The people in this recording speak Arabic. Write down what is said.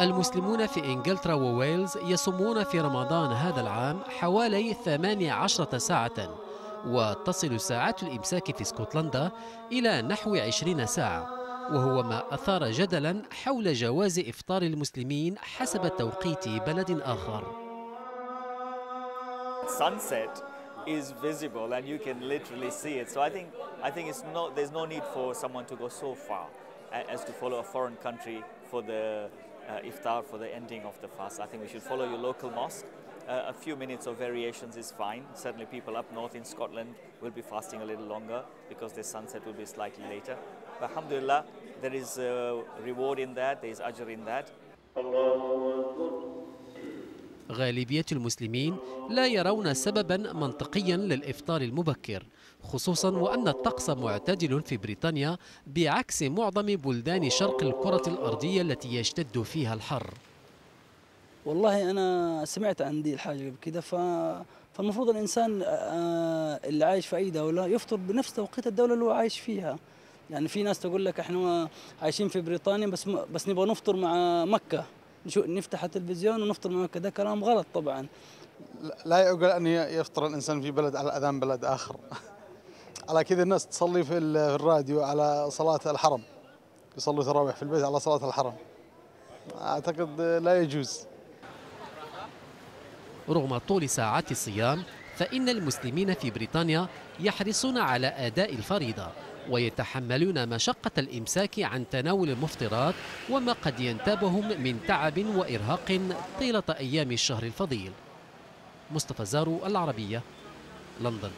المسلمون في إنجلترا وويلز يصومون في رمضان هذا العام حوالي 18 ساعة وتصل ساعات الإمساك في اسكتلندا إلى نحو 20 ساعة وهو ما أثار جدلا حول جواز إفطار المسلمين حسب توقيت بلد آخر. Sunset. Is visible and you can literally see it. So I think I think it's not there's no need for someone to go so far as to follow a foreign country for the uh, iftar for the ending of the fast. I think we should follow your local mosque. Uh, a few minutes of variations is fine. Certainly, people up north in Scotland will be fasting a little longer because the sunset will be slightly later. But alhamdulillah, there is a reward in that, there is ajr in that. غالبية المسلمين لا يرون سببا منطقيا للإفطار المبكر خصوصا وأن الطقس معتدل في بريطانيا بعكس معظم بلدان شرق الكرة الأرضية التي يشتد فيها الحر. والله أنا سمعت عن دي الحاجة كده ف... فالمفروض الإنسان اللي عايش في أي دولة يفطر بنفس توقيت الدولة اللي هو عايش فيها. يعني في ناس تقول لك إحنا عايشين في بريطانيا بس بس نبغى نفطر مع مكة. نفتح التلفزيون ونفطر مع مكة ده كلام غلط طبعا. لا يعقل أن يفطر الإنسان في بلد على أذان بلد آخر. على كذا الناس تصلي في الراديو على صلاة الحرم. يصلوا تراويح في البيت على صلاة الحرم. أعتقد لا يجوز. رغم طول ساعات الصيام فإن المسلمين في بريطانيا يحرصون على أداء الفريضة. ويتحملون مشقة الإمساك عن تناول المفطرات وما قد ينتابهم من تعب وإرهاق طيلة أيام الشهر الفضيل. مصطفى زارو العربية لندن.